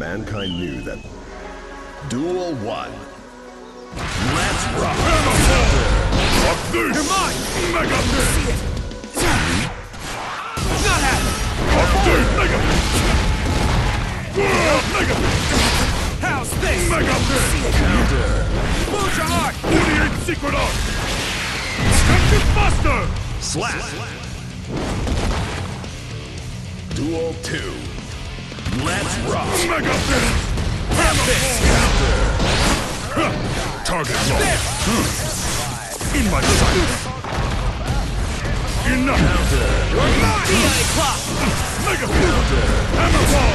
mankind knew that. Duel 1. Let's rock! You're mine! Mega See it! Not happening! Update! Mega Mega How's this? Mega See it! Counter! Lose your heart! 48 Secret Art! Captain Buster! Slap! Duel 2. Let's rock! Mega Have this! Target There! locked! Hmm. In my sight! Enough! You're mine! Dire Eclat! Mega Hammer Ball!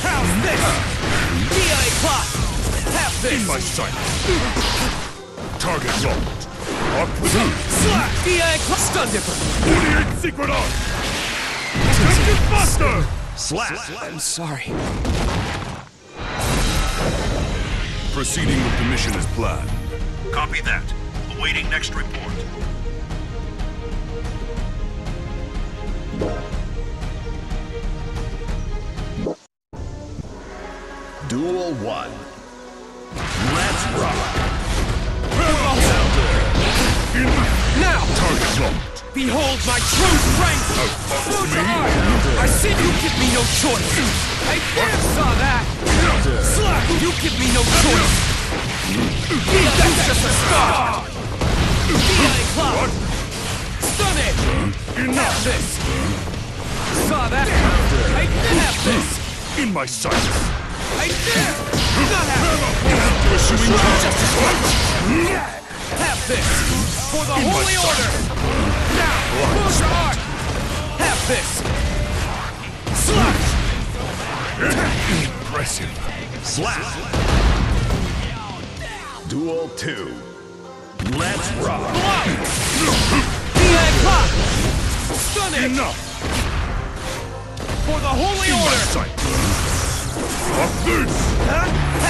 How's this? Dire Eclat! Have In this! my sight! Target locked! Up Slap! Dire Eclat! Stun dipper! 48 Secret Art! Captain Buster! Slap! Slap. I'm sorry. Proceeding with the mission as planned. Copy that. Awaiting next report. Duel 1. Let's rock! Now! Target locked! Behold my true strength! Oh, Heart! I said you give me no choice! I damn saw that! Slap! You give me no choice! That's just a start! Clock! Stun Edge! Have this! Saw that! I did have this! In my sight! I did! Not have it! Pursuing Justice Have this! For the Holy Order! Lose! Have this! Slash! Impressive! Slap! Duel 2. Let's rock! Dire Eclat! Stun Edge! Enough! For the Holy Order! This! Huh?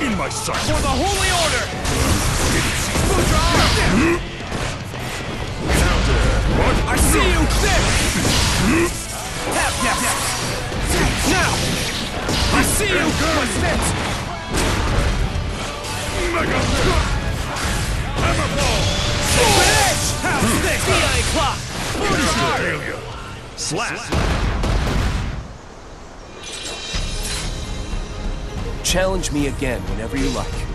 In my sight! For the Holy Order! Your! What? I see you! There! Have yes! Now! I see you! What's this? Mega Hammer ball! Sacred Edge! How's this? Dire Eclat! Put your arm! Failure! Slap! Challenge me again whenever you like.